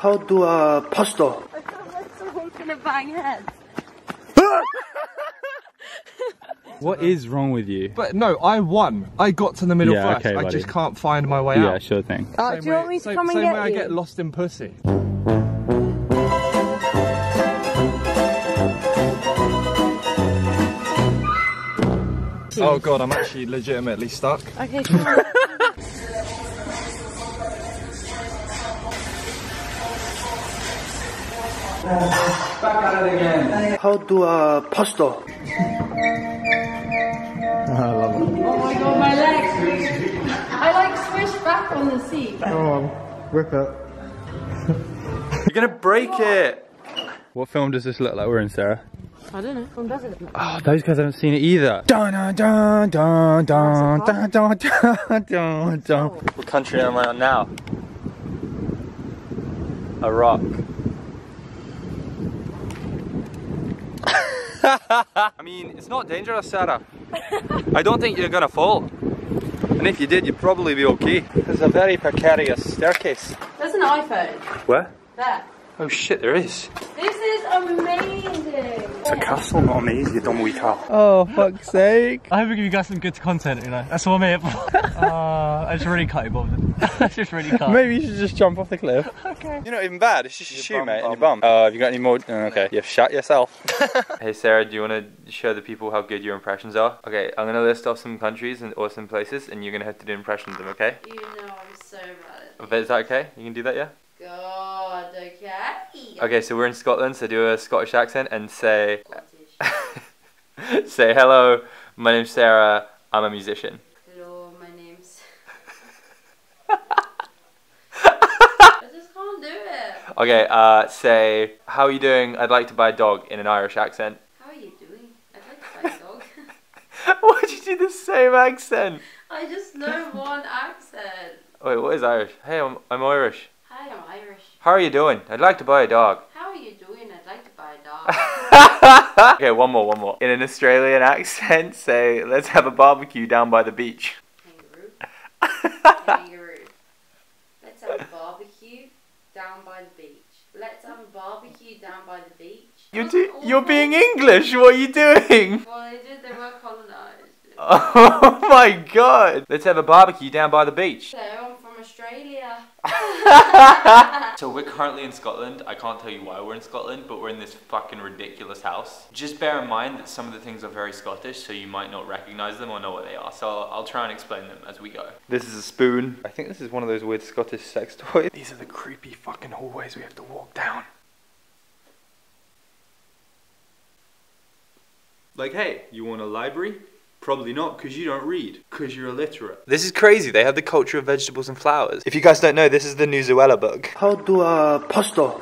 How do a pasta? I feel like someone's gonna bang heads. What is wrong with you? But no, I won. I got to the middle Yeah, first. okay, I buddy. just can't find my way Yeah, out. Yeah, sure thing. Uh, Same do you want me to same, come and same get way I get lost in pussy. Oh god, I'm actually legitimately stuck. Okay, come on. How do a uh, pasta? Oh my god, my legs. I like swish back on the seat. Rip it. You're gonna break it! What film does this look like we're in, Sarah? I don't know. From does it? Oh, those guys haven't seen it either. Dun, dun, dun, dun, dun, dun, dun, dun, dun, dun. What country am I on now? Iraq. I mean, it's not dangerous, Sarah. I don't think you're gonna fall. And if you did, you'd probably be okay. There's a very precarious staircase. There's an iPhone. Where? There. Oh shit, there is. This is amazing. It's A castle, not a maze, you dumb wee cow. Oh, fuck's sake. I hope we give you guys some good content, you know. That's what I'm here for. uh, I just really can't be bothered. I just really can't. Maybe you should just jump off the cliff. okay. You're not even bad. It's just your, shoe, mate, and your bum. Oh, have you got any more? oh, okay, you've shot yourself. hey, Sarah, do you want to show the people how good your impressions are? Okay, I'm gonna list off some countries and awesome places, and you're gonna have to do impressions of them. Okay? You know I'm so bad at Is that okay? You can do that, yeah? God, okay. Okay, so we're in Scotland, so do a Scottish accent and say, Scottish. say hello. My name's Sarah. I'm a musician. Hello, my name's. I just can't do it. Okay, uh, say, how are you doing? I'd like to buy a dog in an Irish accent. How are you doing? I'd like to buy a dog. Why'd you do the same accent? I just know one accent. Wait, what is Irish? Hey, I'm, I'm Irish. Hi, I'm Irish. How are you doing? I'd like to buy a dog. How are you doing? I'd like to buy a dog. okay, one more, one more. In an Australian accent, say, let's have a barbecue down by the beach. Kangaroo. Let's have a barbecue down by the beach. Let's have a barbecue down by the beach. You're, do- you're being English. What are you doing? Well, they did. They were colonized. Oh my god. Let's have a barbecue down by the beach. So I'm from Australia. So we're currently in Scotland. I can't tell you why we're in Scotland, but we're in this fucking ridiculous house. Just bear in mind that some of the things are very Scottish, so you might not recognize them or know what they are. So I'll, I'll try and explain them as we go. This is a spoon. I think this is one of those weird Scottish sex toys. These are the creepy fucking hallways we have to walk down. Like, hey, you want a library? Probably not, because you don't read, because you're illiterate. This is crazy. They have the culture of vegetables and flowers. If you guys don't know, this is the New Nuzuela book. How do a pasta?